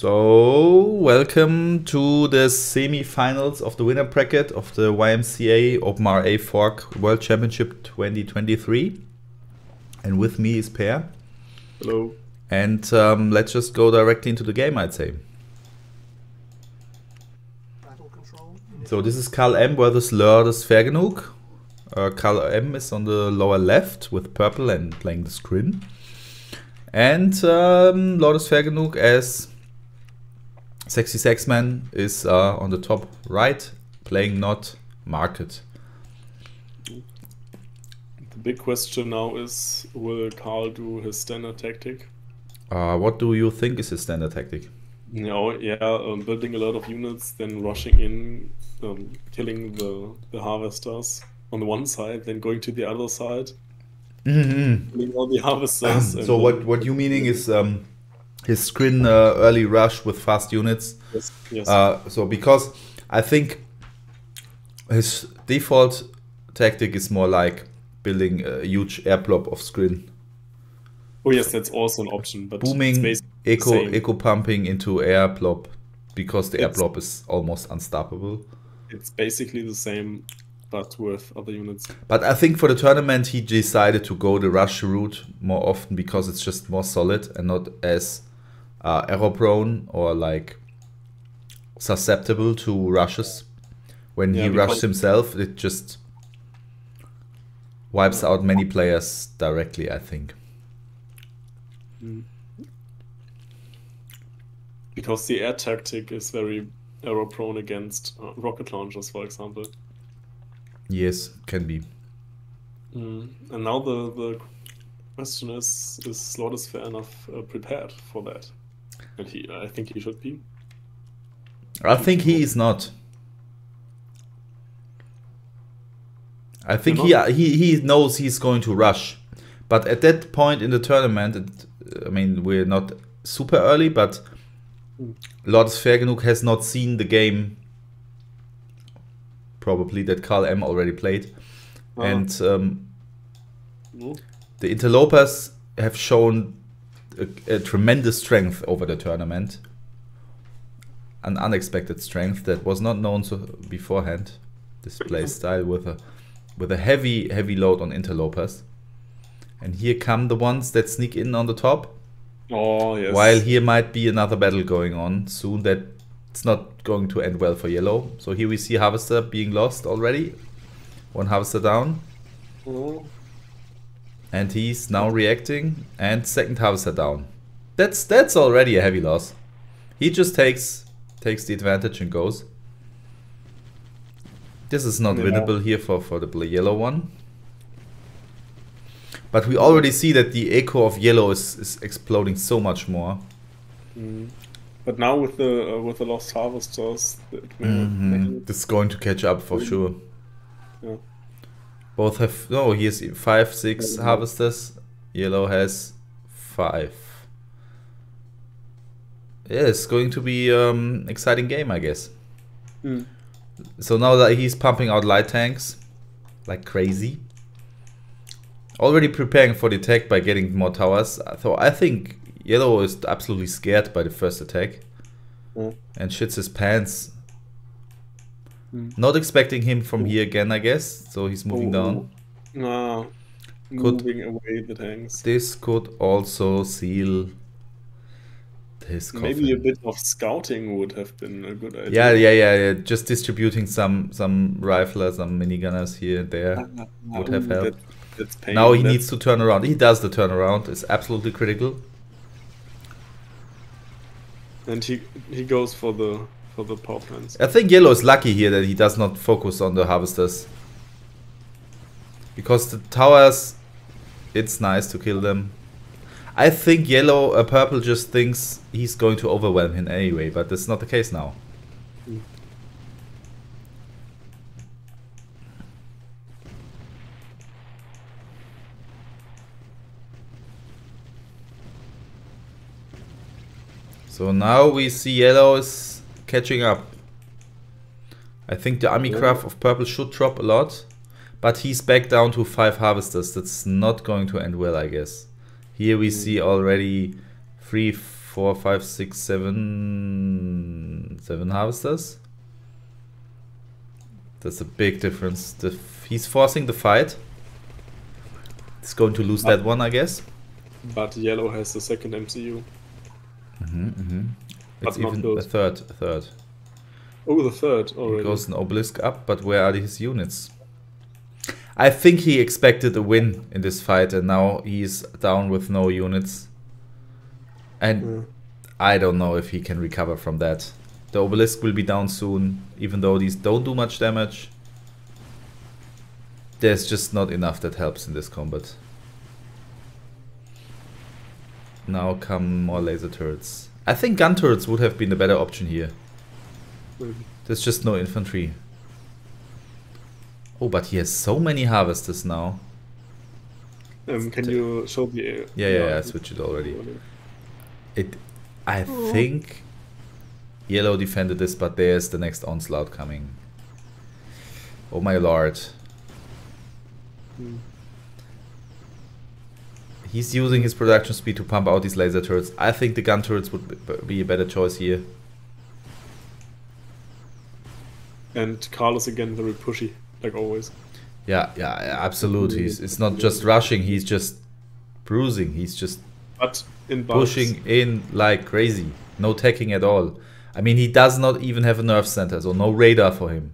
So, welcome to the semi-finals of the winner bracket of the YMCA OpenRA Fork World Championship 2023. And with me is Per. Hello. And um, let's just go directly into the game, I'd say. So this is Carl M versus Lordesfairgenug. Uh, Carl M is on the lower left with purple and playing the Scrin. And um, Lordesfairgenug as Sexy Sexman is uh, on the top right, playing Nod Marked. The big question now is, will Carl do his standard tactic? Uh, what do you think is his standard tactic? You know, yeah, um, building a lot of units, then rushing in, um, killing the, the harvesters on the one side, then going to the other side, mm -hmm. killing all the harvesters. so what what you meaning is um, his Scrin uh, early rush with fast units. Yes. yes. Uh, so because I think his default tactic is more like building a huge air blob of Scrin. Oh yes, that's also an option. But booming eco eco pumping into air blob because the it's, air blob is almost unstoppable. It's basically the same, but with other units. But I think for the tournament he decided to go the rush route more often because it's just more solid and not as uh, error prone or like susceptible to rushes. When yeah, he rushes himself, it just wipes out many players directly, I think. Mm. Because the air tactic is very error prone against uh, rocket launchers, for example. Yes, can be. Mm. And now the, the question is, is Lordesfairgenug uh, prepared for that? And he, I think he should be. I think he is not. I think he, he he knows he's going to rush, but at that point in the tournament, it, I mean we're not super early, but Lordesfairgenug has not seen the game. Probably that Carl M already played, uh and um, the interlopers have shown a, a tremendous strength over the tournament. An unexpected strength that was not known so beforehand. Display style with a with a heavy heavy load on interlopers. And here come the ones that sneak in on the top. Oh yes. While here might be another battle going on soon that it's not going to end well for yellow. So here we see Harvester being lost already. One Harvester down. Oh. And he's now reacting and second harvester down. That's that's already a heavy loss. He just takes takes the advantage and goes. This is not yeah. winnable here for, for the yellow one. But we already see that the eco of yellow is, is exploding so much more. Mm. But now with the uh, with the lost harvesters, mm -hmm. this is going to catch up for sure. Both have no. He has five, six harvesters. Yellow has five. Yeah, it's going to be um exciting game, I guess. Mm. So now that he's pumping out light tanks like crazy, already preparing for the attack by getting more towers. So I think Yellow is absolutely scared by the first attack mm. and shits his pants Mm. Not expecting him from here again, I guess. So he's moving oh, down. No. Could, moving away the tanks. This could also seal his coffin. Maybe a bit of scouting would have been a good idea. Yeah, yeah, yeah, yeah. Just distributing some some riflers, some minigunners here and there uh, would have helped. That, now he needs to turn around. He does the turnaround. It's absolutely critical. And he he goes for the for the power. I think yellow is lucky here that he does not focus on the harvesters. Because the towers, it's nice to kill them. I think yellow, uh, purple just thinks he's going to overwhelm him anyway, but that's not the case now. So now we see yellow is catching up. I think the army graph of purple should drop a lot. But he's back down to 5 harvesters. That's not going to end well, I guess. Here we see already 3 four, five, six, seven, seven harvesters. That's a big difference. The, he's forcing the fight. He's going to lose that one, I guess. But yellow has the second MCV. Mm-hmm, mm-hmm. It's But not even a third, a third. Oh, the third He already. goes an obelisk up, but where are his units? I think he expected a win in this fight, and now he's down with no units. And Yeah. I don't know if he can recover from that. The obelisk will be down soon, even though these don't do much damage. There's just not enough that helps in this combat. Now come more laser turrets. I think gun turrets would have been the better option here. Maybe. There's just no infantry. Oh, but he has so many harvesters now. Um, can you show the? Yeah, yeah, yeah, I switched it already. It, I think yellow defended this, but there's the next onslaught coming. Oh my lord. Hmm. He's using his production speed to pump out these laser turrets. I think the gun turrets would be a better choice here. And Carlos again very pushy, like always. Yeah, yeah, absolutely. He's, it's not just rushing, he's just bruising. He's just But in pushing in like crazy. No tacking at all. I mean, he does not even have a nerve center, so no radar for him.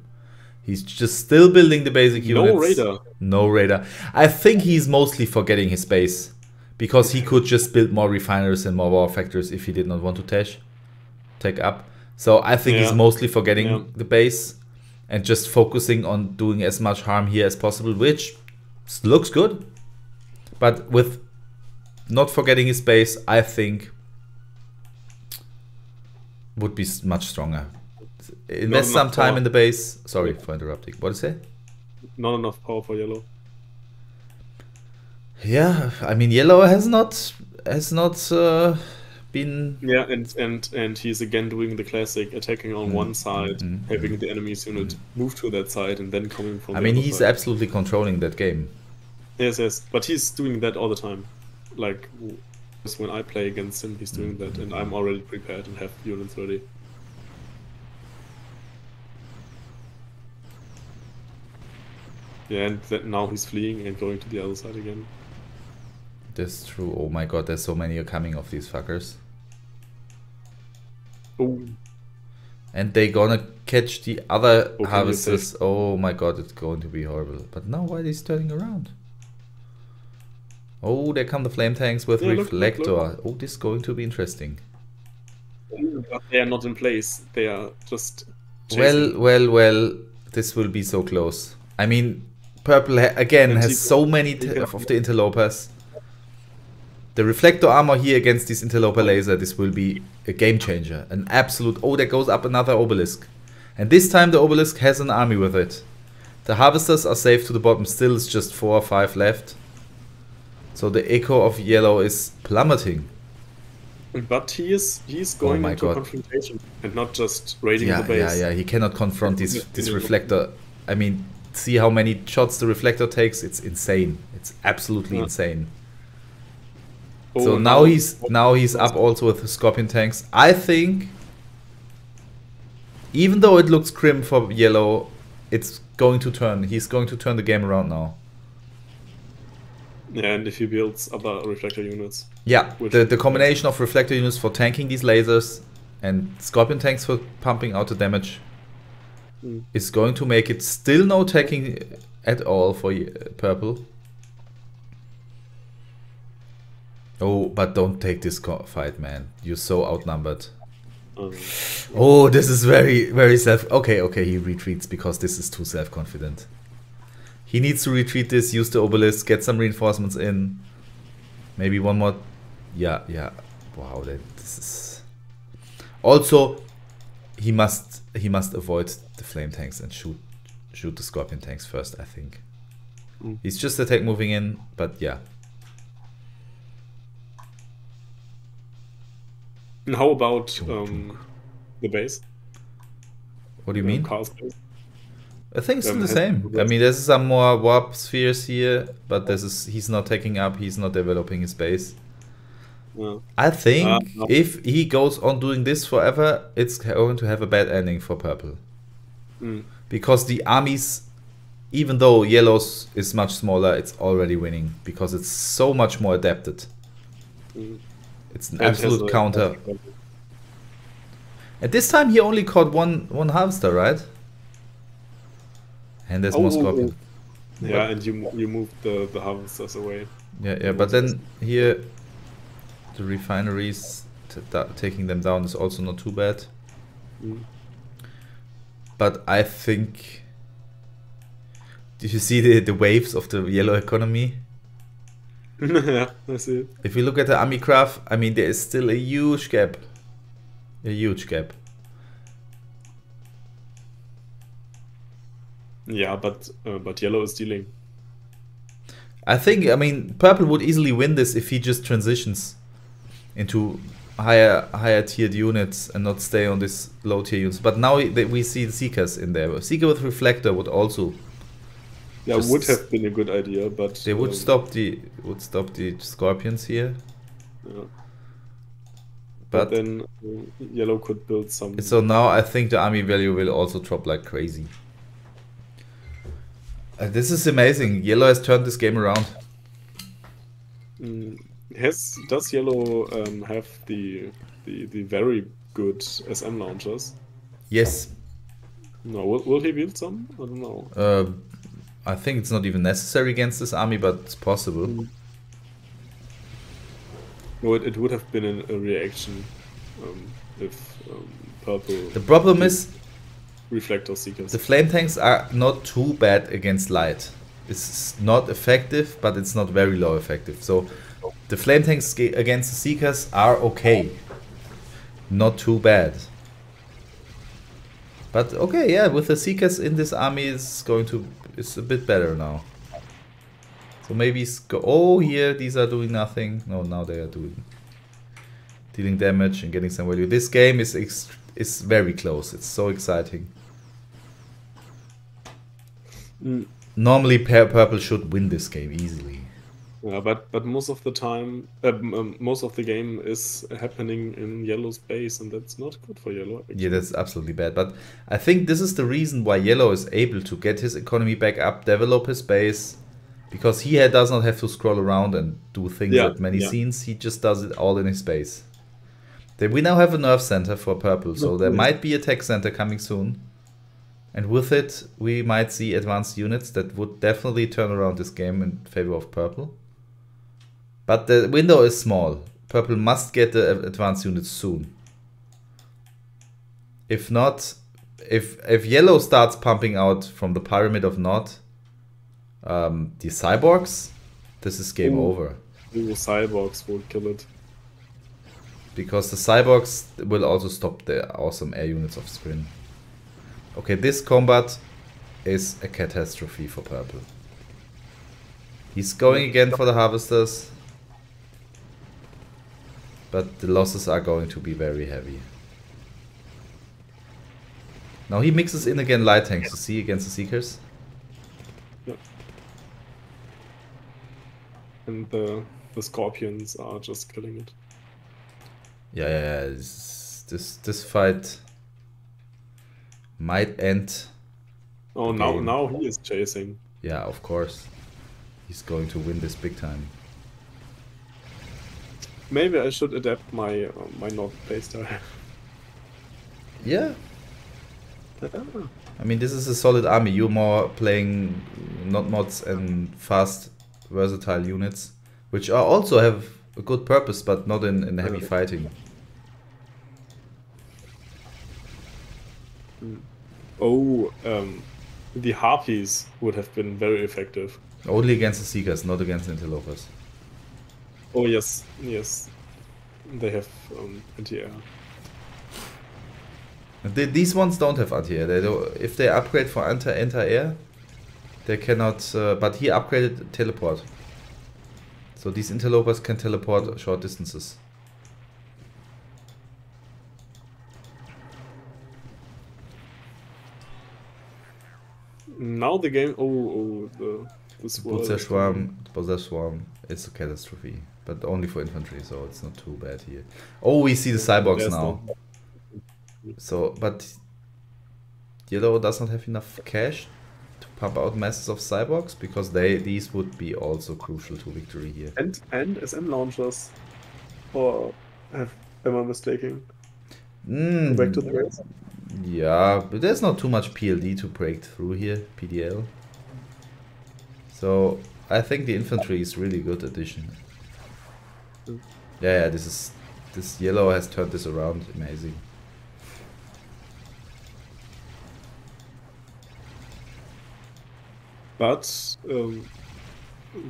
He's just still building the basic units. No radar. No radar. I think he's mostly forgetting his base because he could just build more refineries and more war factors if he did not want to tash, take up. So I think he's mostly forgetting Yeah. the base and just focusing on doing as much harm here as possible, which looks good. But with not forgetting his base, I think would be much stronger. Invest some time power. in the base. Sorry for interrupting. What did you say? Not enough power for yellow. Yeah, I mean yellow has not has not uh, been Yeah, and and and he's again doing the classic, attacking on mm, one mm, side, mm, having mm. the enemy's unit move to that side, and then coming from. I mean he's side. absolutely controlling that game. Yes, yes, but he's doing that all the time. Like when I play against him, he's doing that, and I'm already prepared and have units ready. Yeah, and that now he's fleeing and going to the other side again. That's true. Oh my god, there's so many coming of these fuckers. Oh, And they gonna catch the other you harvesters. Oh my god, it's going to be horrible. But now why is turning around? Oh, there come the flame tanks with Yeah, look, look, reflector. look. Oh, this is going to be interesting. but they are not in place. They are just. Well, chasing. well, well. This will be so close. I mean, purple ha- again has so many he t- can- of the interlopers. The reflector armor here against this interloper laser, this will be a game changer. An absolute. Oh, there goes up another obelisk, and this time the obelisk has an army with it. The harvesters are safe to the bottom. Still, it's just four or five left. So the eco of yellow is plummeting. But he is he's oh going Oh into God. confrontation and not just raiding yeah, the base. Yeah, yeah, he cannot confront this this reflector. I mean, see how many shots the reflector takes. It's insane. It's absolutely Yeah. insane. Oh, so now he's now he's up also with the scorpion tanks. I think, even though it looks grim for yellow, it's going to turn. He's going to turn the game around now. Yeah, and if he builds other reflector units. Yeah, the, the combination of reflector units for tanking these lasers and scorpion tanks for pumping out the damage Mm. is going to make it still no tanking at all for purple. Oh, but don't take this fight, man. You're so outnumbered. Um, Oh, this is very, very self. Okay, okay, he retreats because this is too self confident. He needs to retreat this, use the obelisk, get some reinforcements in. Maybe one more. Yeah, yeah. Wow, that this is. Also, he must he must avoid the flame tanks and shoot shoot the scorpion tanks first. I think. Mm. He's just attack moving in, but yeah. And how about um, the base? What do you Um, mean? Carl's base? I think it's still Um, the same. I mean, there's some more warp spheres here, but this is he's not taking up. He's not developing his base. Yeah. I think uh, no. if he goes on doing this forever, it's going to have a bad ending for purple. Mm. Because the armies, even though yellows is much smaller, it's already winning because it's so much more adapted. Mm. It's an absolute counter. At this time, he only caught one one harvester, right? And there's oh, more scorpion. Yeah, and you you moved the the harvesters away. Yeah, yeah, but then here, the refineries taking them down is also not too bad. Mm. But I think. Did you see the the waves of the yellow economy? yeah, I see it. If you look at the army graph, I mean, there is still a huge gap. A huge gap. Yeah, but uh, but yellow is dealing. I think I mean purple would easily win this if he just transitions into higher higher tiered units and not stay on this low tier units. But now we see the seekers in there. Seeker with reflector would also. Yeah, would have been a good idea, but they would um, stop the would stop the scorpions here. Yeah. But, but then uh, yellow could build some. So now I think the army value will also drop like crazy. Uh, this is amazing. Yellow has turned this game around. Mm, has does Yellow um, have the, the the very good SM launchers? Yes. No, will, will he build some? I don't know. Uh, I think it's not even necessary against this army, but it's possible. Mm. No, it, it would have been an, a reaction um, if um, purple. The problem is reflector seekers. The flame tanks are not too bad against light. It's not effective, but it's not very low effective. So the flame tanks against the seekers are okay. Not too bad. But okay, yeah, with the seekers in this army, it's going to it's a bit better now. So maybe go. Oh, here these are doing nothing. No, now they are doing dealing damage and getting some value. This game is is very close. It's so exciting. Mm. Normally, purple should win this game easily. Yeah, but but most of the time, uh, most of the game is happening in yellow space, and that's not good for yellow. Actually. Yeah, that's absolutely bad. But I think this is the reason why yellow is able to get his economy back up, develop his base, because he does not have to scroll around and do things yeah, at many yeah. scenes. He just does it all in his base. We now have a nerve center for purple, so there might be a tech center coming soon. And with it, we might see advanced units that would definitely turn around this game in favor of purple. But the window is small. Purple must get the advanced units soon. If not, if if yellow starts pumping out from the pyramid of not um, the cyborgs, this is game Ooh. over. The cyborgs will kill it. Because the cyborgs will also stop the awesome air units of Spin. Okay, this combat is a catastrophe for purple. He's going again for the harvesters. But the losses are going to be very heavy. Now he mixes in again light tanks to see against the seekers. And the the scorpions are just killing it. Yeah, yeah, yeah. This this, this fight might end. Oh, now now he is chasing. Yeah, of course. He's going to win this big time. Maybe I should adapt my uh, my Nod playstyle. yeah. I mean, this is a solid army. You're more playing not mods and fast, versatile units, which are also have a good purpose, but not in, in heavy fighting. Oh, um, the harpies would have been very effective. Only against the seekers, not against the interlopers. Oh yes, yes, they have um, anti-air. The, these ones don't have anti-air. They do, if they upgrade for anti anti-air, they cannot. Uh, but he upgraded teleport, so these interlopers can teleport short distances. now the game. Oh, oh the, the swarm. Possess swarm. Possess swarm. it's a catastrophe, but only for infantry, so it's not too bad here. Oh, we see the cyborgs There's now. no- So, but yellow does not have enough cash to pump out masses of cyborgs because they these would be also crucial to victory here. And and SM launchers. Or have am I mistaken? Mm, Back to the race. Yeah, but there's not too much PLD to break through here, PDL. So I think the infantry is really good addition. Yeah, yeah, this is this yellow has turned this around, amazing. But um,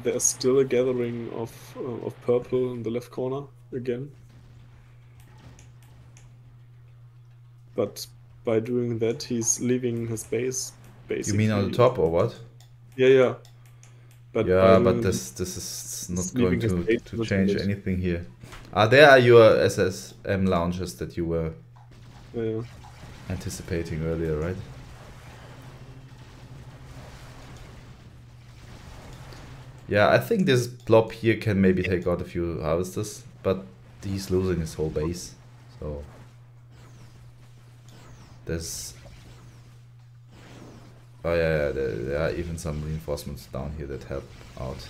there's still a gathering of uh, of purple in the left corner again. But by doing that, he's leaving his base. You mean on the top or what? Yeah, yeah. But yeah, but this this is not going to, to change anything here. Ah, there are your SSM launches that you were yeah. anticipating earlier, right? Yeah, I think this blob here can maybe take out a few harvesters, but he's losing his whole base, so there's oh yeah, yeah there, there are even some reinforcements down here that help out,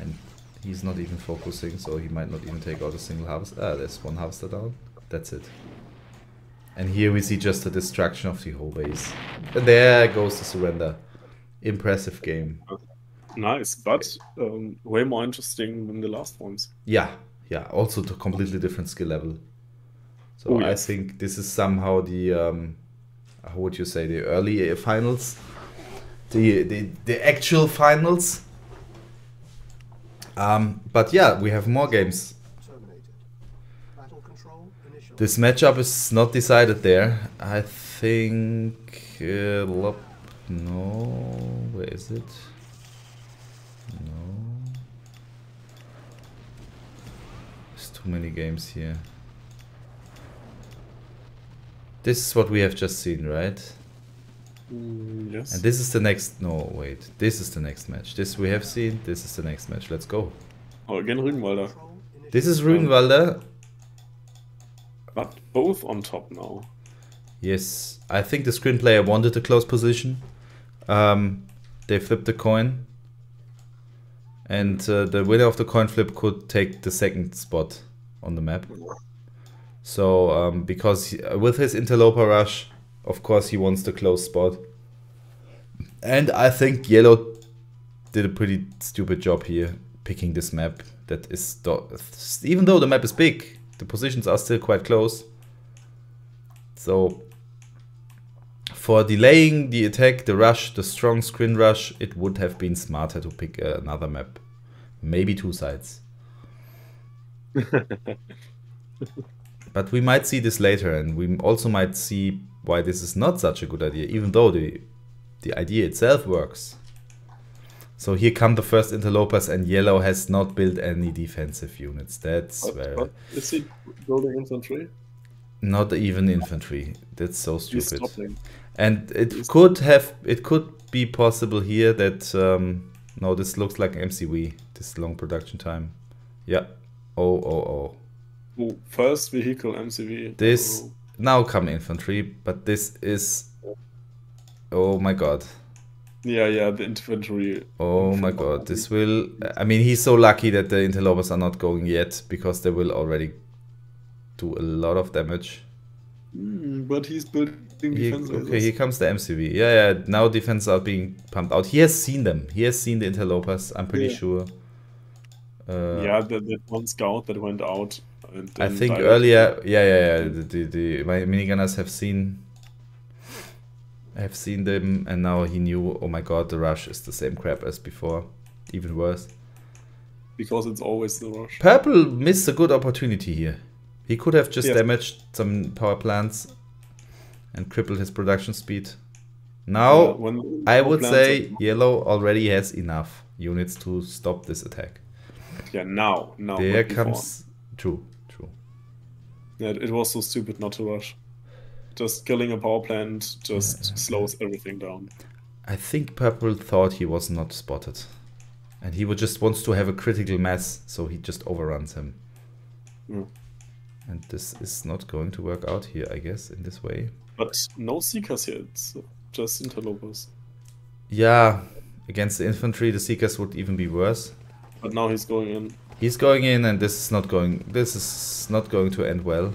and he's not even focusing, so he might not even take out a single harvest. Ah, there's one harvester down. That's it. And here we see just the destruction of the whole base. And there goes the surrender. Impressive game. Nice, but um, way more interesting than the last ones. Yeah, yeah. Also to completely different skill level. So Oh, I think this is somehow the um, how would you say the early finals, the the the actual finals. Um, but yeah, we have more games. This matchup is not decided there. I think. Uh, no, where is it? No. There's too many games here. This is what we have just seen, right? Mm, yes. And this is the next. No, wait. This is the next match. This we have seen. This is the next match. Let's go. oh, again Rügenwalder. This is Rügenwalder. But both on top now. Yes, I think the Scrin player wanted a close position. Um, they flipped the coin, and uh, the winner of the coin flip could take the second spot on the map. So, um, because he, with his interloper rush, of course, he wants the close spot. And I think yellow did a pretty stupid job here picking this map. That is, even though the map is big, the positions are still quite close. So for delaying the attack, the rush, the strong Scrin rush, it would have been smarter to pick uh, another map. Maybe two sides. but we might see this later, and we also might see why this is not such a good idea, even though the the idea itself works. So here come the first interlopers, and yellow has not built any defensive units. That's But, very but is he building infantry? not even infantry. That's so stupid. And it could have, it could be possible here that um, no, this looks like MCV. This long production time. Yeah. Oh oh oh. First vehicle MCV. This Oh, now come infantry, but this is. Oh my god. yeah, yeah, the infantry. Oh my god. This will. I mean, he's so lucky that the interlopers are not going yet because they will already do a lot of damage. Mm, but he's building defense. okay, here comes the MCV. Yeah, yeah. Now defense are being pumped out. He has seen them. He has seen the interlopers. I'm pretty Yeah. sure. Uh, yeah, that, that one scout that went out. I think earlier. Yeah, yeah, yeah. The, the, the my minigunners have seen. Have seen them, and now he knew. Oh my god, the rush is the same crap as before, even worse. Because it's always the rush. Purple missed a good opportunity here. He could have just Yes. damaged some power plants and crippled his production speed. Now, when I would say yellow already has enough units to stop this attack. yeah, now, now. there before. comes. True, true. Yeah, it was so stupid not to rush. Just killing a power plant just slows everything down. I think Purple thought he was not spotted. And he would just wants to have a critical mass, so he just overruns him. Yeah. And this is not going to work out here, I guess, in this way. But no Seekers yet, just Interlopers. Yeah, against the infantry, the Seekers would even be worse. But now he's going in. He's going in, and this is not going. This is not going to end well.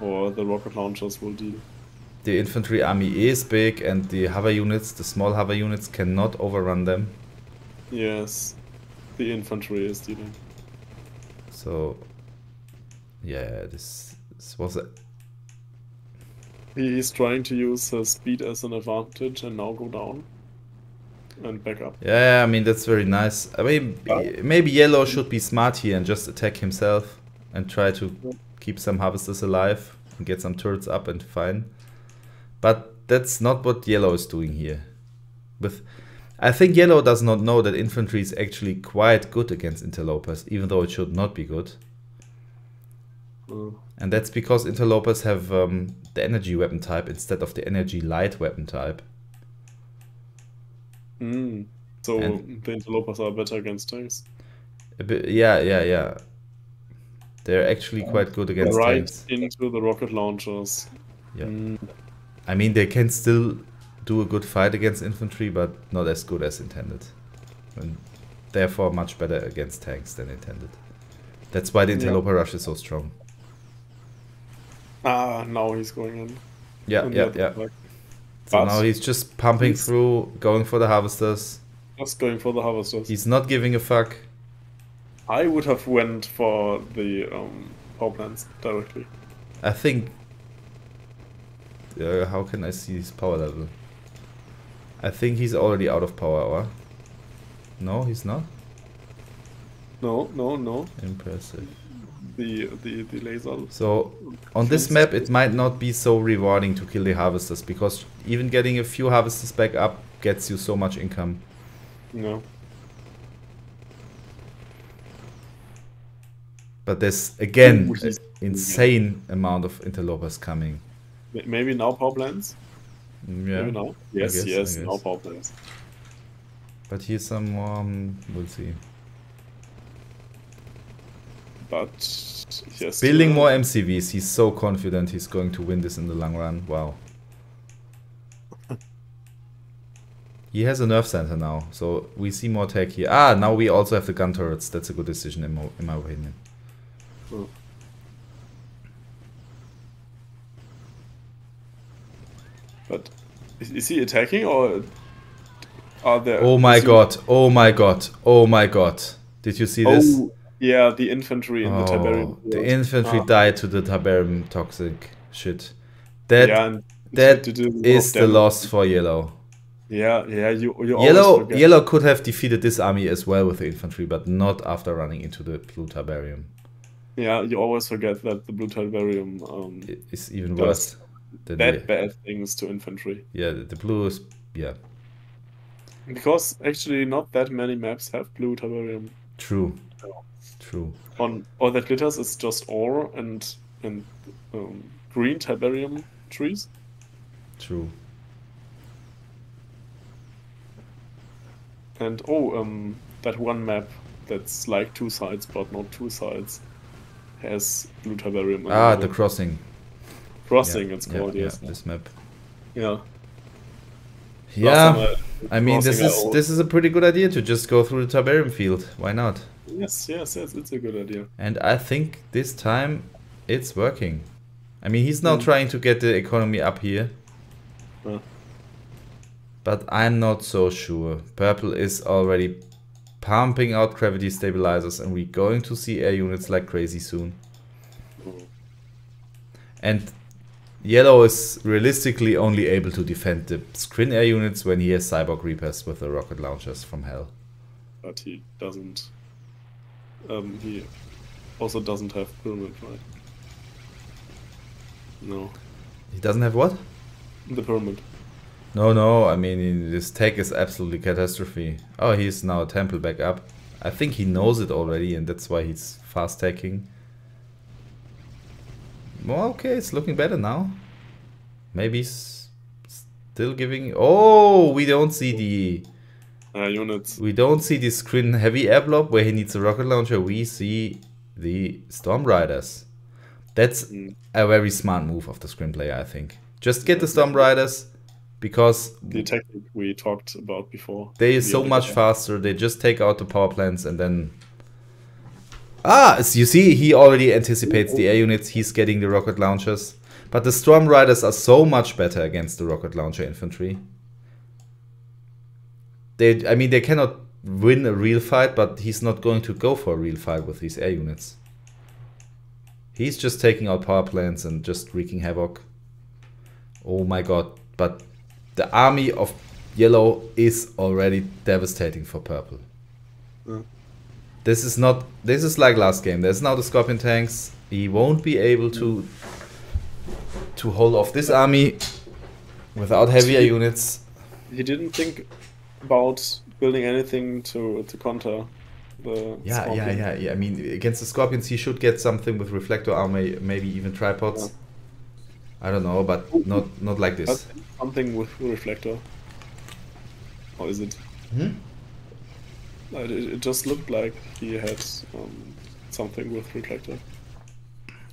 Or the rocket launchers will deal. The infantry army is big, and the hover units, the small hover units, cannot overrun them. Yes, the infantry is dealing. So, yeah, this, this was a He's trying to use his speed as an advantage and now go down and back up. Yeah, I mean that's very nice. I mean, maybe Yellow should be smart here and just attack himself and try to keep some harvesters alive and get some turrets up and fine. But that's not what Yellow is doing here. With, I think Yellow does not know that infantry is actually quite good against interlopers, even though it should not be good. Uh, And that's because interlopers have um, the energy weapon type instead of the energy light weapon type. Mm. So And- the interlopers are better against tanks. A bit, yeah, yeah, yeah. They're actually quite good against right tanks. into the rocket launchers. Yeah. Mm, I mean, they can still do a good fight against infantry, but not as good as intended. And therefore, much better against tanks than intended. That's why the Yeah. interloper rush is so strong. Ah, now he's going in. Yeah, yeah, yeah. side. So But now he's just pumping he's- through, going for the harvesters. Just going for the harvesters. He's not giving a fuck. I would have went for the um, power plants directly. I think. Uh, how can I see his power level? I think he's already out of power, or? No, he's not. No, no, no. Impressive. The the the laser. So on this map, it might not be so rewarding to kill the harvesters because even getting a few harvesters back up gets you so much income. No. But there's again an insane amount of interlopers coming. Maybe now power plants. Mm, Maybe Yeah, now. Yes, guess, yes, now power plants. but here's some more. um, we'll see. But yes. Building uh, more MCVs. He's so confident he's going to win this in the long run. Wow. He has a nerve center now, so we see more tech here. Ah, now we also have the gun turrets. That's a good decision in my, in my opinion. Oh. But is, is he attacking or are there? Oh my god! Oh my god! Oh my god! Did you see this? Oh, yeah, the infantry in the Tiberium. Oh, the infantry Ah. died to the Tiberium toxic shit. That yeah, that to do a lot is the loss for yellow. Yeah, yeah, you you Yellow yellow could have defeated this army as well with the infantry, but not after running into the blue Tiberium. Yeah, you always forget that the blue Tiberium um, It's even worse. Than bad the, bad things to infantry yeah, the, the blue is yeah, because actually not that many maps have blue Tiberium. true, true. On all that glitters is just ore and and um, green Tiberium trees. True. And oh, um, that one map that's like two sides but not two sides has blue Tiberium. Ah, the crossing. crossing Yeah, it's called. yeah, yes. this map. Yeah. Yeah, I mean this is this is a pretty good idea to just go through the Tiberium field. Why not? Yes, yes, yes. It's a good idea. And I think this time it's working. I mean, he's now Mm. trying to get the economy up here. But I'm not so sure. Purple is already pumping out gravity stabilizers, and we're going to see air units like crazy soon. And Yellow is realistically only able to defend the Scrin air units when he has Cyborg Reapers with the rocket launchers from hell. But he doesn't. Um, he also doesn't have pyramid, right? No, He doesn't have what? the pyramid. No, no, I mean, this tech is absolutely catastrophe. Oh, he's now a temple back up. I think he knows it already, and that's why he's fast taking. Well, okay, it's looking better now. Maybe he's still giving. Oh, we don't see the uh, units. We don't see the Scrin heavy air blob where he needs a rocket launcher. We see the Storm Riders. That's Mm. a very smart move of the screenplay, I think. Just get the Storm Riders because The technique we talked about before. they are so much faster. They just take out the power plants and then. Ah, as you see, he already anticipates the air units. He's getting the rocket launchers. But the Storm Riders are so much better against the rocket launcher infantry. They, I mean, they cannot win a real fight, but he's not going to go for a real fight with these air units. He's just taking out power plants and just wreaking havoc. Oh my god, but the army of yellow is already devastating for purple. Yeah. This is not this is like last game. There's now the scorpion tanks. He won't be able to to hold off this army without heavier units. He didn't think about building anything to to counter the. Yeah, yeah, Scorpion. yeah, yeah. I mean, against the scorpions, he should get something with reflector armor, maybe even tripods. I don't know, but not not like this. something with reflector. Or is it? Hmm? It, it just looked like he had um, something with reflector.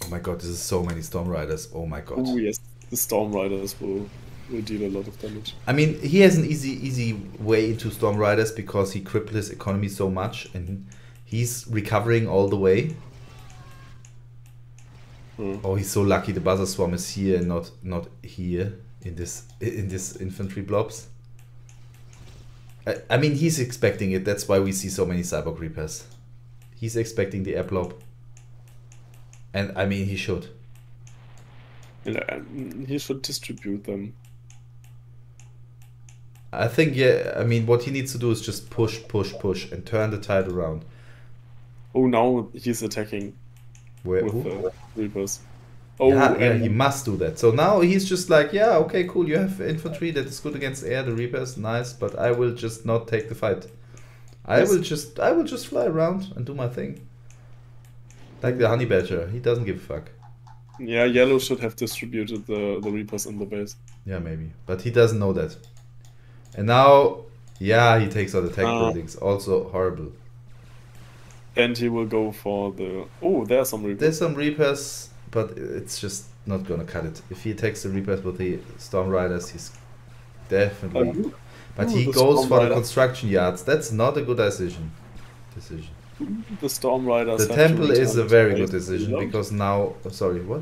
Oh my god, this is so many storm riders. Oh my god. Oh yes, the Storm Riders will will deal a lot of damage. I mean, he has an easy easy way into Storm Riders because he crippled his economy so much, and he's recovering all the way. Hmm. Oh, he's so lucky. The buzzer swarm is here and not not here in this in this infantry blobs. I, I mean, he's expecting it. That's why we see so many cyborg reapers. He's expecting the air blob, and I mean, he should. And, he should distribute them. I think yeah. I mean, what he needs to do is just push, push, push, and turn the tide around. Oh, now he's attacking Where? with who? the Reapers. Oh, yeah, yeah, he must do that. So now he's just like, yeah, okay, cool. You have infantry that is good against air. The Reapers, nice, but I will just not take the fight. I Yes. will just, I will just fly around and do my thing. Like the honey badger, he doesn't give a fuck. yeah, yellow should have distributed the the Reapers in the base. Yeah, maybe, but he doesn't know that. And now, yeah, he takes out the tech Ah. buildings. Also horrible. And he will go for the. Oh, there are some Reapers. There's some Reapers, but it's just not gonna cut it. If he attacks the Reapers with the Storm Riders, he's definitely. But Ooh, he goes Storm for the construction yards. That's not a good decision. Decision. the Storm Riders. The have to temple is a very good decision reload? because now. Sorry, what?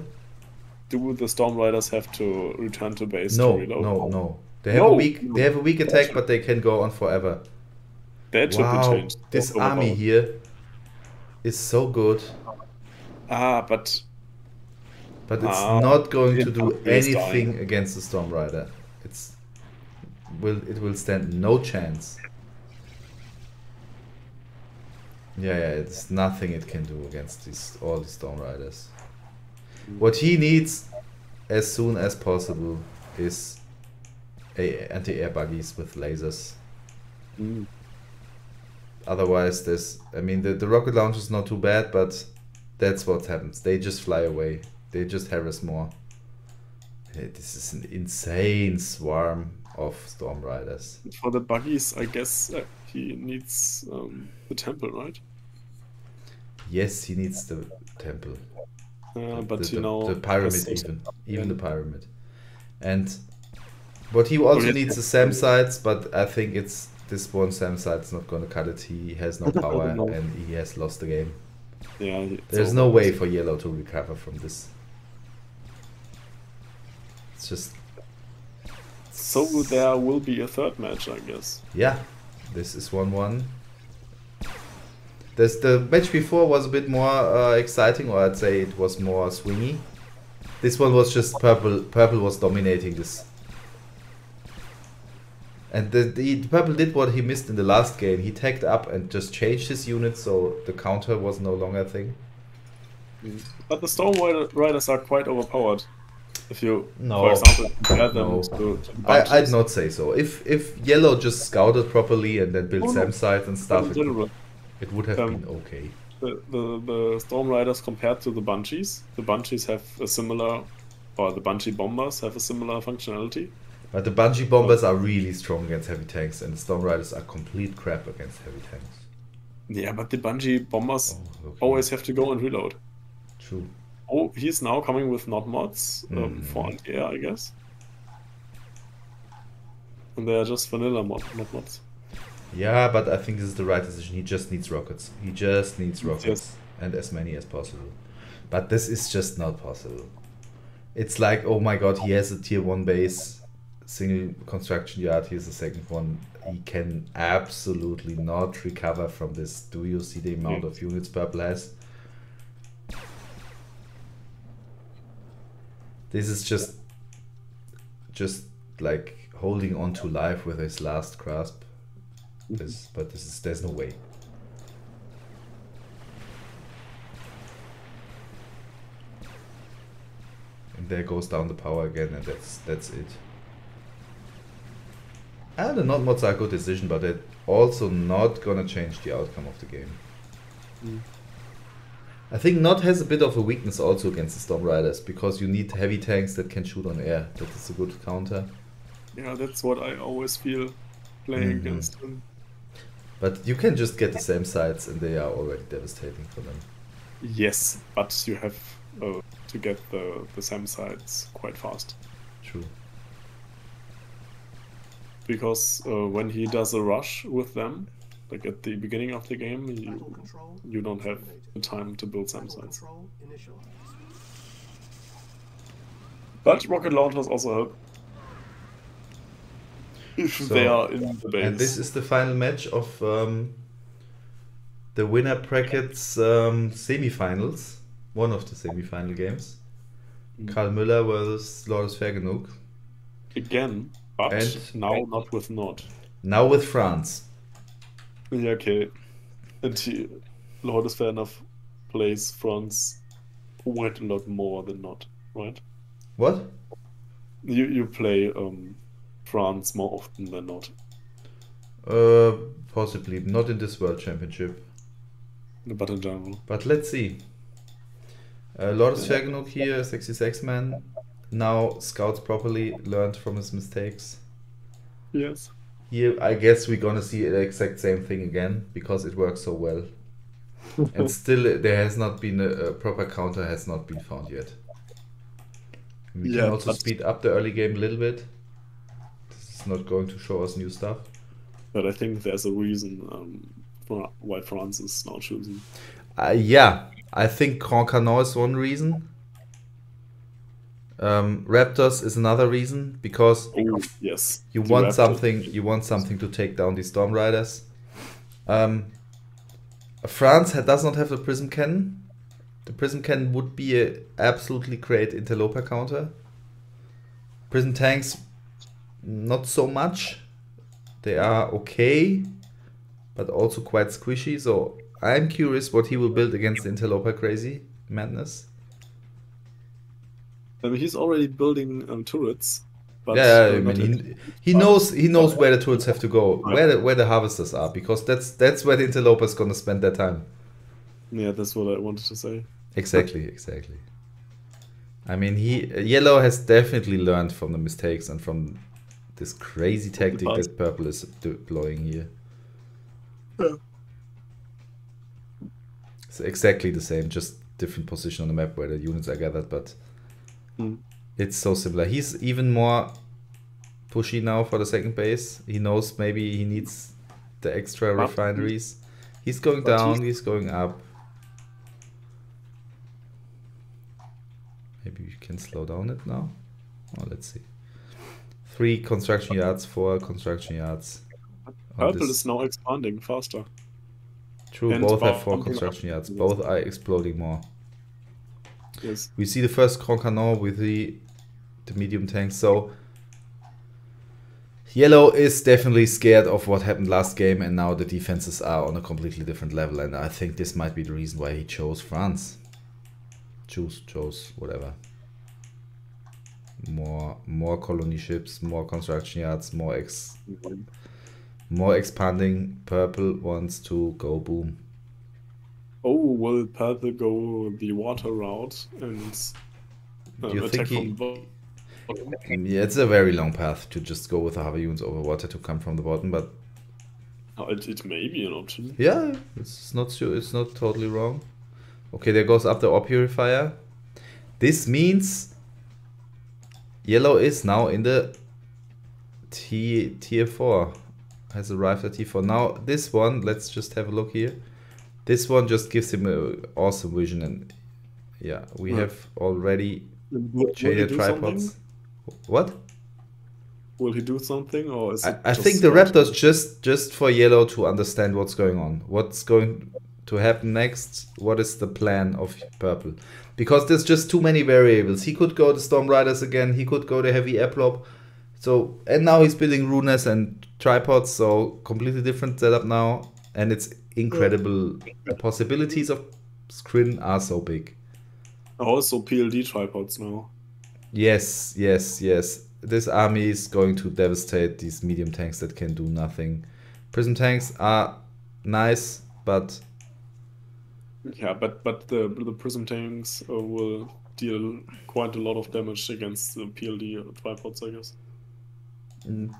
do the Storm Riders have to return to base No, to reload? no, no. They have a No. weak. They have a weak attack, but they can go on forever. That should be Wow, changed. this That's army overpowered. here is so good, Ah, but but it's Ah, not going to do anything dying. against the Storm Rider. It's will it will stand no chance. Yeah, yeah, it's nothing it can do against these all the Storm Riders. What he needs as soon as possible is a anti-air buggies with lasers. Mm. Otherwise, there's I mean the, the rocket launch is not too bad, but that's what happens. They just fly away. They just harass more. This is an insane swarm of storm riders. for the buggies, I guess uh, he needs um, the temple, right? Yes, he needs the temple. Uh, but the, you the- know, the pyramid even even the pyramid and what he also yes. needs the sam sites but i think it's this one sam site's not going to cut it he has no power No. and he has lost the game Yeah, there's over. no way for yellow to recover from this it's just So there will be a third match, I guess. yeah this is 1-1 this the match before was a bit more uh, exciting or i'd say it was more swingy this one was just purple purple was dominating this and the, the, the purple did what he missed in the last game he tagged up and just changed his unit so the counter was no longer a thing But the Storm Riders are quite overpowered. If you, No. for example, compare them No. to, I, I'd not say so if if yellow just scouted properly and then built Oh. SAM sites and stuff In it, general, it would have Um, been okay the, the, the Storm Riders compared to the Bunchies, the Bunchies have a similar, or the Bunchie Bombers have a similar functionality. But the bungee bombers are really strong against heavy tanks, and the storm riders are complete crap against heavy tanks. Yeah, but the bungee bombers Oh, okay. always have to go and reload. True. Oh, he's now coming with not mods um, Mhm. for anti-air, I guess. And they are just vanilla mod, not mods. Yeah, but I think this is the right decision. He just needs rockets. He just needs rockets. Yes. And as many as possible. But this is just not possible. It's like, oh my god, he has a tier 1 base, single construction yard, here's the second one. He can absolutely not recover from this. Do you see the amount of units per blast? This is just just like holding on to life with his last grasp. Mm-hmm. This, but this is there's no way. And there goes down the power again, and that's that's it. And a Nod Marked are a good decision, but they're also not gonna change the outcome of the game. Mm. I think Nod has a bit of a weakness also against the Storm Riders because you need heavy tanks that can shoot on air. That is a good counter. Yeah, that's what I always feel playing Mhm. against him. But you can just get the SAM sites and they are already devastating for them. Yes, but you have uh, to get the, the SAM sites quite fast. True. Because uh, when he does a rush with them, like at the beginning of the game, you, you don't have the time to build SAM Battle sides. control initialized. But rocket launchers also help. If So- they are in the base. And this is the final match of um, the winner brackets um, semifinals. One of the semifinal games. Mhm. Karl Müller versus Lordesfairgenug. Again, but And- now Nod with Nod. Now with France. Yeah, okay. And he, Lordesfairgenug, plays France quite a lot more than not, right? What? You you play um, France more often than not. Uh, possibly not in this World Championship. But in general. But let's see. Uh, Lordesfairgenug here, 66 man. Now scouts properly, learned from his mistakes. Yes. Here, I guess we're gonna see the exact same thing again because it works so well. and still, there has not been a, a proper counter has not been found yet. We Yeah, can also but- speed up the early game a little bit. This is not going to show us new stuff. But I think there's a reason um, for why France is now chosen. Uh, yeah, I think Grand Cannon is one reason. Um, Raptors is another reason because Oh yes. you The want Raptors- something. You want something to take down the Storm Riders. Um, France does not have the Prism Cannon. The Prism Cannon would be a absolutely great interloper counter. Prism tanks, not so much. They are okay, but also quite squishy. So I'm curious what he will build against the interloper crazy madness. I mean, he's already building um, turrets. But yeah, I mean, he, he knows he knows where the turrets have to go, Right. where the, where the harvesters are, because that's that's where the interloper's gonna spend their time. yeah, that's what I wanted to say. Exactly, exactly. I mean, he yellow has definitely learned from the mistakes and from this crazy tactic that purple is deploying here. Yeah. It's exactly the same, just different position on the map where the units are gathered, but Hmm. it's so similar. He's even more pushy now for the second base. He knows maybe he needs the extra But- refineries. He's going down, he's- he's going up. Maybe we can slow down it now. Oh, let's see. Three construction yards, four construction yards. Purple is now expanding faster. True, and both have four construction yards. Both are exploding more. Yes. We see the first Grand Cannon with the the medium tanks. So Yellow is definitely scared of what happened last game, and now the defenses are on a completely different level. And I think this might be the reason why he chose France. Choose, chose, whatever. More, more colony ships, more construction yards, more ex, more expanding. Purple wants to go boom. Oh, will Purple go the water route and uh, Do you attack think he- from both? Yeah, it's a very long path to just go with the hover units over water to come from the bottom, but Uh, It, it may be an option. yeah, it's not sure. It's not totally wrong. Okay, there goes up the ore purifier. This means yellow is now in the T tier four. Has arrived at T4. Now this one, let's just have a look here. This one just gives him a awesome vision and yeah, we Yeah. have already Will, will shaded tripods. something? What? Will he do something, or is I, it I think the? Raptors just just for yellow to understand what's going on, what's going to happen next, what is the plan of purple, because there's just too many variables. He could go to Storm Riders again. He could go to heavy air blob. So and now he's building runes and tripods. So completely different setup now, and it's incredible. The possibilities of Scrin are so big. Also PLD tripods now. Yes, yes, yes. This army is going to devastate these medium tanks that can do nothing. Prism tanks are nice, but Yeah, but but the the prism tanks uh, will deal quite a lot of damage against the PLD tripods, I guess. mm,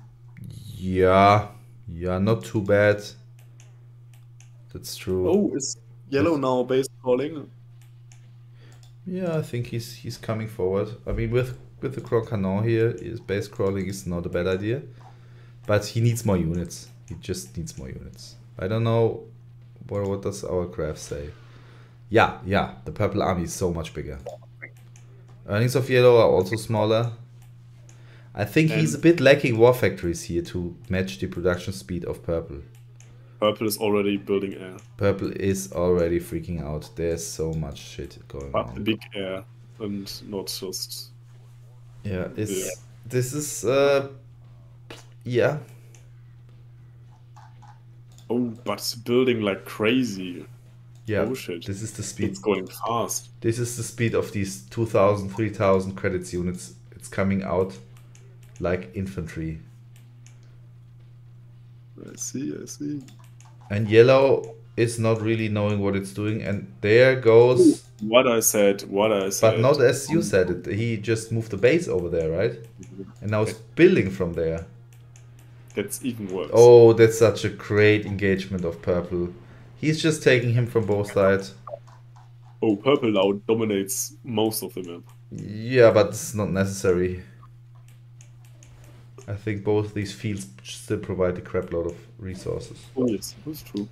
yeah, yeah, not too bad. That's true. Oh, is yellow now base calling? Yeah, I think he's he's coming forward. I mean, with with the Croc Canon here, his base crawling is not a bad idea, but he needs more units. He just needs more units. I don't know what what does our graph say. Yeah, yeah, the purple army is so much bigger. Earnings of yellow are also smaller. I think he's a bit lacking war factories here to match the production speed of purple. Purple is already building air, Purple is already freaking out. There's so much shit going but on. the big air, and not just. Yeah, it's Yeah. this is uh yeah. Oh, but building like crazy. Yeah. Oh shit. This is the speed. It's going fast. This is the speed of these 2000 3000 credits units. It's coming out like infantry. I see, I see. And yellow is not really knowing what it's doing and there goes What I said, what I said. but not as you said it. He just moved the base over there, right? And now it's building from there. That's even worse. Oh, that's such a great engagement of purple. He's just taking him from both sides. Oh, purple now dominates most of the map. Yeah, but it's not necessary. I think both these fields still provide a crap load of resources. Oh yes, that's true.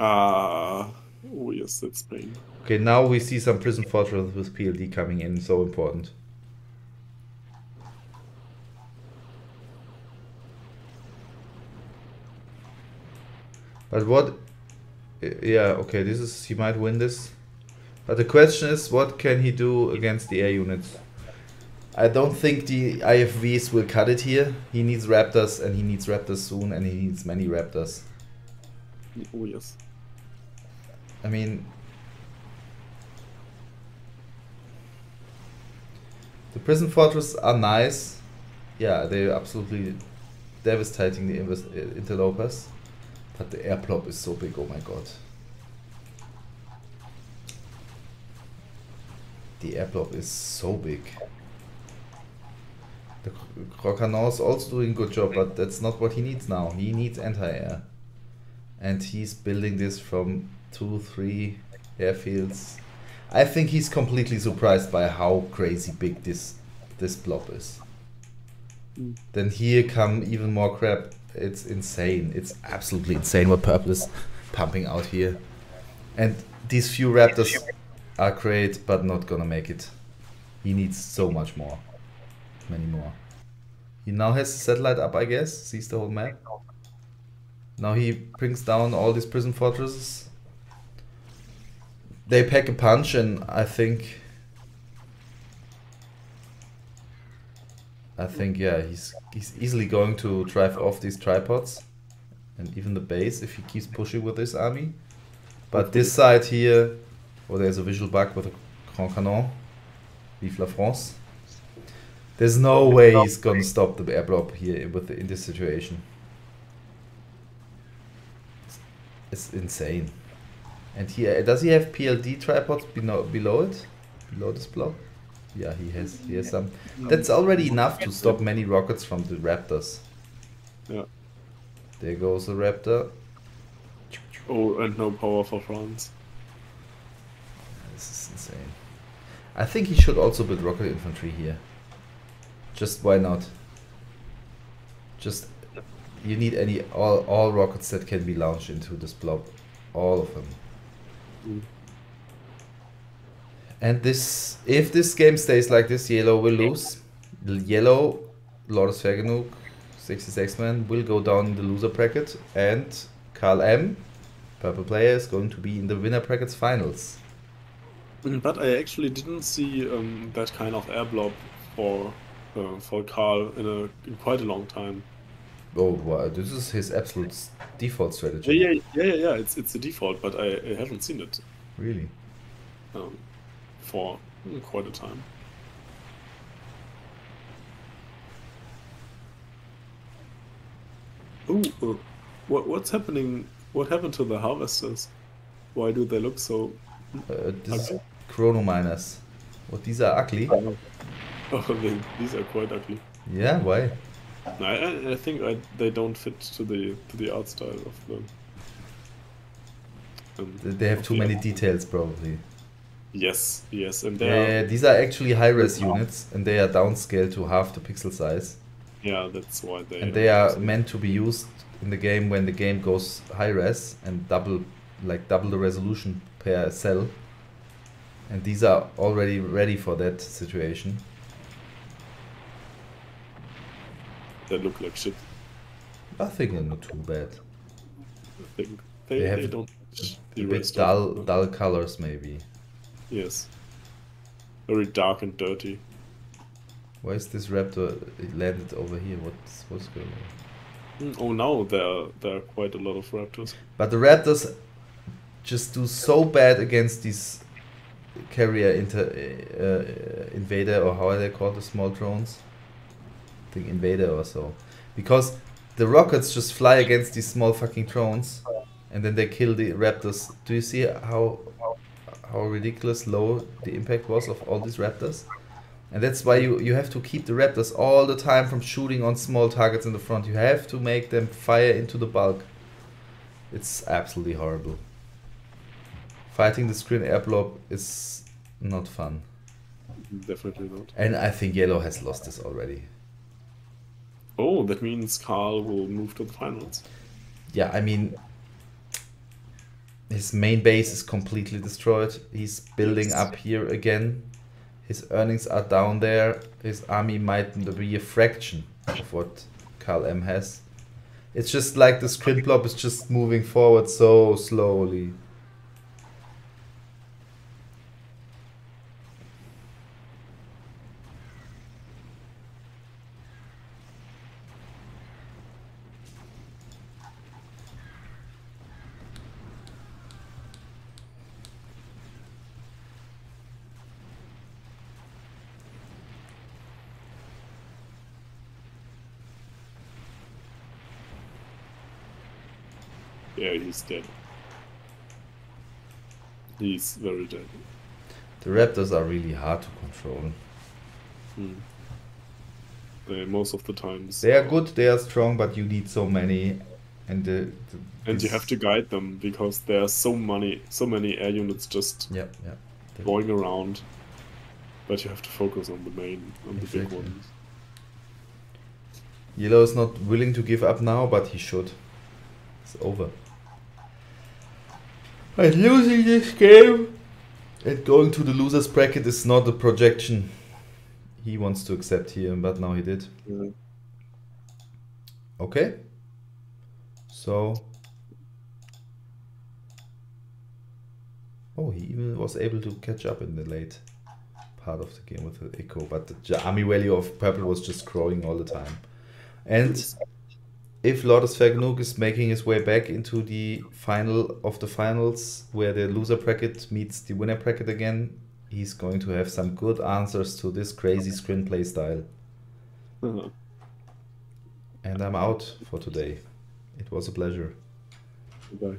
Ah, oh yes, that's Spain. Okay, now we see some prison fortress with PLD coming in, so important. But what? Yeah, okay, this is he might win this. But the question is, what can he do against the air units? I don't think the IFVs will cut it here. He needs raptors, and he needs raptors soon, and he needs many raptors. Oh yes. I mean, the prison fortress are nice. Yeah, they're absolutely devastating the uh, interlopers. But the air airplop is so big, oh my god. The air airplop is so big. The is also doing good job, but that's not what he needs now. He needs anti-air. And he's building this from two, three airfields. I think he's completely surprised by how crazy big this this blob is. Mm. Then here come even more crap. It's insane. It's absolutely insane what Purple is pumping out here. And these few raptors are great, but not gonna make it. He needs so much more. Many more. He now has the satellite up, I guess. Sees the whole map. Now he brings down all these prison fortresses. They pack a punch, and I think. I think yeah, he's he's easily going to drive off these tripods, and even the base if he keeps pushing with this army. But this side here, oh, there's a visual bug with a Grand Cannon. Vive la France. There's no way he's gonna stop the air blob here with the, in this situation. It's, it's insane. And he uh, does he have PLD tripods below below it, below this block? Yeah, he has. He has some. That's already enough to stop many rockets from the Raptors. Yeah. There goes the Raptor. Oh, and no power for France. This is insane. I think he should also build rocket infantry here. Just why not? Just you need any all all rockets that can be launched into this blob, all of them. Mm. And this, if this game stays like this, yellow will lose. Yellow, Lordesfairgenug, 66 man will go down in the loser bracket, and Carl M, purple player, is going to be in the winner brackets finals. Mm, But I actually didn't see um, that kind of air blob for uh, for Carl in a in quite a long time. Oh, wow, this is his absolute default strategy. yeah, yeah, yeah. yeah. It's it's the default, but I, I haven't seen it Really? um, for quite a time. Ooh, uh, what what's happening? What happened to the harvesters? Why do they look so? Uh, this is Okay. Chrono Miners. What, these are ugly? Oh, they, these are quite ugly. Yeah, why? No, I, I- think I, they don't fit to the to the art style of the. um, They- have too many details, probably. Yes, yes, and Yeah, they are. these are actually high-res units, and they are downscaled to half the pixel size. Yeah, that's why they. And they are meant to be used in the game when the game goes high-res and double, like double the resolution per cell. And these are already ready for that situation. They look like shit. I think they're not too bad. I think they, They they, have don't. A the bit rest dull, the- dull colors, maybe. Yes. Very dark and dirty. Why is this raptor it landed over here? What's what's going on? Mm, Oh, now there are, there are quite a lot of raptors. But the Raptors just do so bad against these carrier inter, uh, invader or how are they called the small drones? Think invader or so. Because the rockets just fly against these small fucking drones and then they kill the Raptors. Do you see how how ridiculous low the impact was of all these Raptors? And that's why you, you have to keep the Raptors all the time from shooting on small targets in the front. You have to make them fire into the bulk. It's absolutely horrible. Fighting the Scrin air blob is not fun. Definitely not. And I think Yellow has lost this already. Oh, that means Carl will move to the finals. Yeah, I mean, his main base is completely destroyed. He's building up here again. His earnings are down there. His army might be a fraction of what Carl M has. It's just like the Scrin blob is just moving forward so slowly. Yeah, he's dead. He's very dead. The Raptors are really hard to control. Hmm. They, most of the times. They are good, they are strong, but you need so many. And the, the And you have to guide them because there are so many, so many air units just Yeah, yeah. The- going around. But you have to focus on the main, on the big Exactly. ones. Yellow is not willing to give up now, but he should. It's over. And losing this game and going to the losers bracket is not a projection he wants to accept here, but now he did. Yeah. Okay. So. Oh, he even was able to catch up in the late part of the game with the eco, but the army value of purple was just growing all the time. And if Lordesfairgenug is making his way back into the final of the finals, where the loser bracket meets the winner bracket again, he's going to have some good answers to this crazy Scrin play style. Uh-huh. And I'm out for today. It was a pleasure. Bye.